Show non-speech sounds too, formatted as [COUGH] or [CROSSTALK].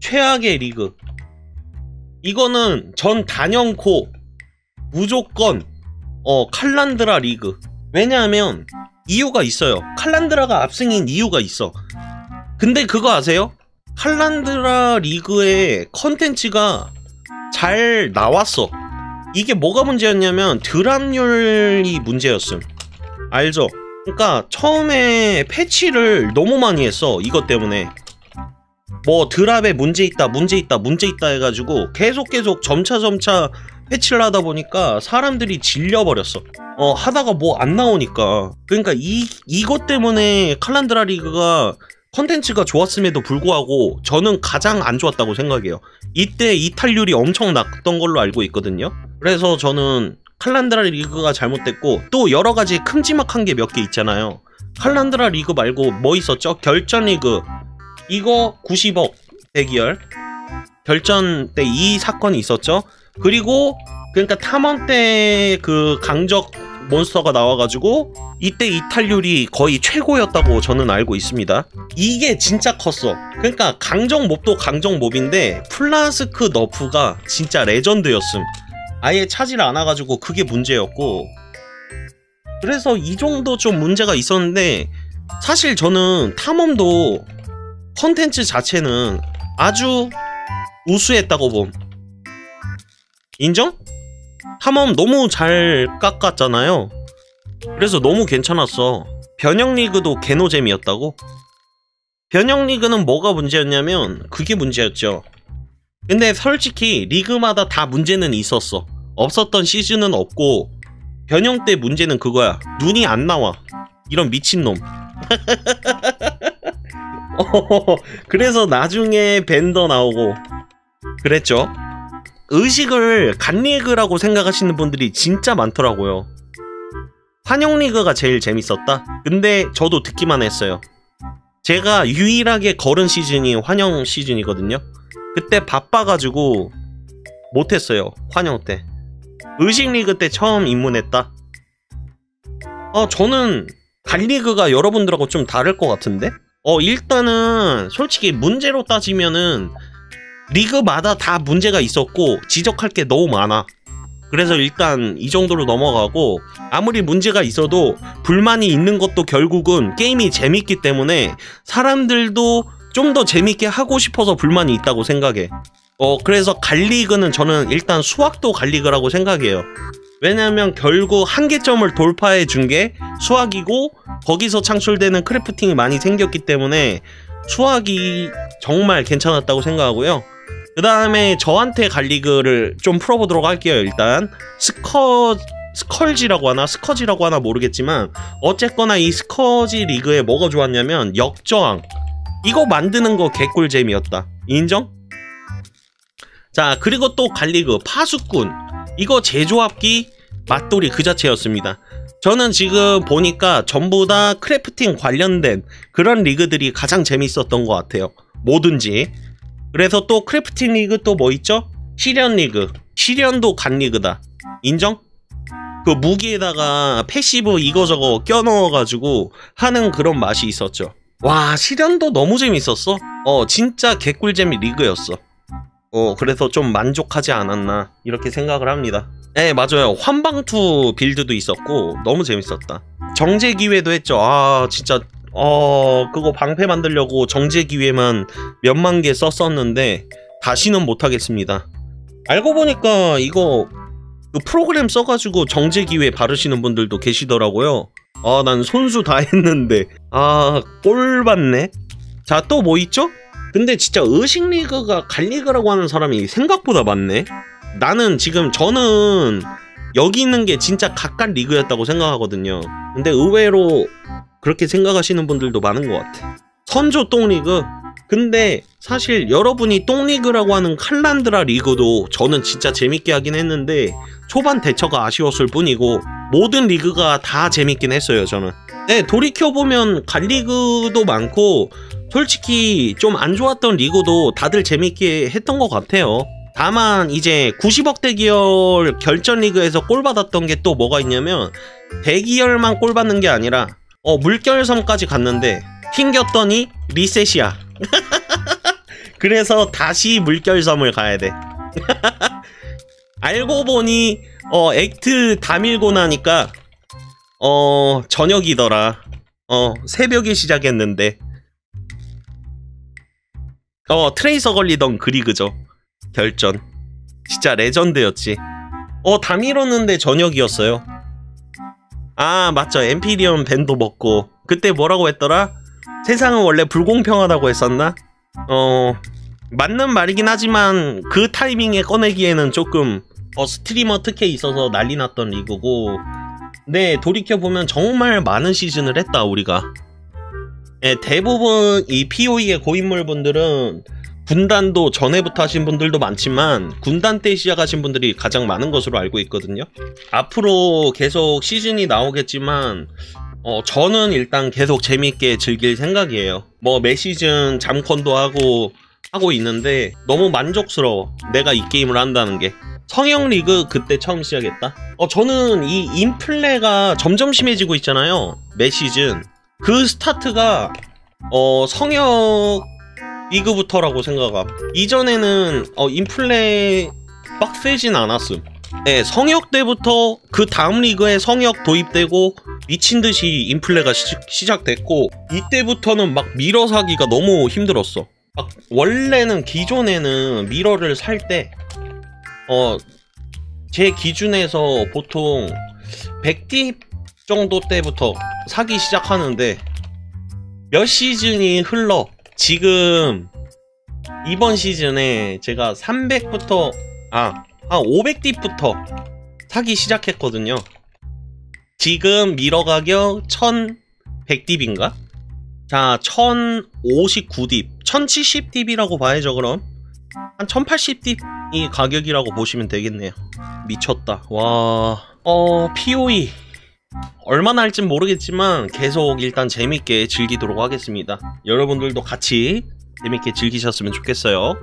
최악의 리그. 이거는 전 단연코 무조건 어 칼란드라 리그. 왜냐하면 이유가 있어요. 칼란드라가 압승인 이유가 있어. 근데 그거 아세요? 칼란드라 리그의 컨텐츠가 잘 나왔어. 이게 뭐가 문제였냐면 드랍률이 문제였음. 알죠? 그러니까 처음에 패치를 너무 많이 했어. 이것 때문에. 뭐 drop에 문제 있다, 문제 있다, 문제 있다 해가지고 계속 계속 점차 점차 패치를 하다 보니까 사람들이 질려버렸어. 어 하다가 뭐 안 나오니까. 그러니까 이 이것 때문에 칼란드라 리그가 컨텐츠가 좋았음에도 불구하고 저는 가장 안 좋았다고 생각해요. 이때 이탈률이 엄청 낮던 걸로 알고 있거든요. 그래서 저는 칼란드라 리그가 잘못됐고 또 여러 가지 큼지막한 게 몇 개 있잖아요. 칼란드라 리그 말고 뭐 있었죠? 결전 리그 이거 90억 대기열 결전 때 이 사건이 있었죠. 그리고 그러니까 탐험 때 그 강적 몬스터가 나와가지고 이때 이탈률이 거의 최고였다고 저는 알고 있습니다. 이게 진짜 컸어. 그러니까 강적 mob도 강적 mob인데 플라스크 nerf가 진짜 레전드였음. 아예 차질 않아가지고 그게 문제였고 그래서 이 정도 좀 문제가 있었는데 사실 저는 탐험도 컨텐츠 자체는 아주 우수했다고 봄. 인정? 탐험 너무 잘 깎았잖아요. 그래서 너무 괜찮았어. 변형 리그도 개노잼이었다고? 변형 리그는 뭐가 문제였냐면 그게 문제였죠. 근데 솔직히 리그마다 다 문제는 있었어. 없었던 시즌은 없고 변형 때 문제는 그거야. 눈이 안 나와. 이런 미친놈. [LAUGHS] 어, 그래서 나중에 밴더 나오고 그랬죠. 의식을 간리그라고 생각하시는 분들이 진짜 많더라고요. 환영리그가 제일 재밌었다? 근데 저도 듣기만 했어요. 제가 유일하게 걸은 시즌이 환영 시즌이거든요. 그때 바빠가지고 못했어요. 환영 때. 의식리그 때 처음 입문했다. 어, 저는 간리그가 여러분들하고 좀 다를 것 같은데? 어, 일단은 솔직히 문제로 따지면은 리그마다 다 문제가 있었고 지적할 게 너무 많아. 그래서 일단 이 정도로 넘어가고 아무리 문제가 있어도 불만이 있는 것도 결국은 게임이 재밌기 때문에 사람들도 좀 더 재밌게 하고 싶어서 불만이 있다고 생각해. 어 그래서 갓리그는 저는 일단 수확도 갓리그라고 생각해요. 왜냐면 결국 한계점을 돌파해 준 게 수확이고 거기서 창출되는 crafting이 많이 생겼기 때문에 수확이 정말 괜찮았다고 생각하고요. 그 다음에 저한테 갓리그를 좀 풀어보도록 할게요. 일단 스커 스컬지라고 하나 스커지라고 하나 모르겠지만 어쨌거나 이 스커지 리그에 뭐가 좋았냐면 역저항 이거 만드는 거 개꿀잼이었다. 인정? 자 그리고 또 갓리그 파수꾼 이거 재조합기 맛돌이 그 자체였습니다. 저는 지금 보니까 전부 다 crafting 관련된 그런 리그들이 가장 재밌었던 것 같아요. 뭐든지. 그래서 또 crafting 리그 또 뭐 있죠? 시련 리그. 시련도 갓리그다. 인정? 그 무기에다가 passive 이거저거 껴넣어가지고 하는 그런 맛이 있었죠. 와, 시련도 너무 재밌었어. 어, 진짜 개꿀잼 리그였어. 어, 그래서 좀 만족하지 않았나, 이렇게 생각을 합니다. 네, 맞아요. 환방투 build도 있었고, 너무 재밌었다. 정제 기회도 했죠. 아, 진짜, 어, 그거 방패 만들려고 정제 기회만 몇만 개 썼었는데, 다시는 못하겠습니다. 알고 보니까 이거, 그 프로그램 써가지고 정제 기회 바르시는 분들도 계시더라고요. 아, 난 손수 다 했는데. 아, 꼴 받네. 자, 또 뭐 있죠? 근데 진짜 의식리그가 갈리그라고 하는 사람이 생각보다 많네. 나는 지금 저는 여기 있는 게 진짜 각각 리그였다고 생각하거든요. 근데 의외로 그렇게 생각하시는 분들도 많은 것 같아. 선조 똥리그. 근데 사실 여러분이 똥리그라고 하는 칼란드라 리그도 저는 진짜 재밌게 하긴 했는데 초반 대처가 아쉬웠을 뿐이고 모든 리그가 다 재밌긴 했어요 저는. 네 돌이켜보면 갈리그도 많고 솔직히 좀 안 좋았던 리그도 다들 재밌게 했던 것 같아요. 다만 이제 90억 대 기열 결전 리그에서 골 받았던 게 또 뭐가 있냐면 대기열만 골 받는 게 아니라 어 물결섬까지 갔는데 튕겼더니 리셋이야. [LAUGHS] 그래서 다시 물결섬을 가야 돼. [LAUGHS] 알고 보니 어 액트 다 밀고 나니까 어 저녁이더라. 어 새벽에 시작했는데 어 트레이서 걸리던 그리그죠. 결전. 진짜 레전드였지. 어 다 밀었는데 저녁이었어요. 아 맞죠. 엠피리온 ban도 먹고 그때 뭐라고 했더라? 세상은 원래 불공평하다고 했었나? 어 맞는 말이긴 하지만 그 타이밍에 꺼내기에는 조금 어, 스트리머 특혜 있어서 난리 났던 리그고 네 돌이켜보면 정말 많은 시즌을 했다 우리가 예, 대부분 이 POE의 고인물분들은 군단도 전에부터 하신 분들도 많지만 군단 때 시작하신 분들이 가장 많은 것으로 알고 있거든요. 앞으로 계속 시즌이 나오겠지만 어, 저는 일단 계속 재밌게 즐길 생각이에요. 뭐 매 시즌 잠컨도 하고 하고 있는데 너무 만족스러워. 내가 이 게임을 한다는 게. 성형 리그 그때 처음 시작했다? 어 저는 이 인플레가 점점 심해지고 있잖아요. 매 시즌 그 스타트가 어 성역 리그부터라고 생각함. 이전에는 어 인플레 빡세진 않았음. 네 성역 때부터 그 다음 리그에 성역 도입되고 미친 듯이 인플레가 시, 시작됐고 이때부터는 막 mirror 사기가 너무 힘들었어. 막 원래는 기존에는 mirror를 살 때 어 제 기준에서 보통 100딥 정도 때부터 사기 시작하는데 몇 시즌이 흘러? 지금 이번 시즌에 제가 300부터 아한 500딥부터 사기 시작했거든요. 지금 미러 가격 1100딥인가? 자 1059딥. 1070딥이라고 봐야죠 그럼. 한 1080딥이 가격이라고 보시면 되겠네요. 미쳤다. 와... 어... POE 얼마나 할진 모르겠지만 계속 일단 재밌게 즐기도록 하겠습니다. 여러분들도 같이 재밌게 즐기셨으면 좋겠어요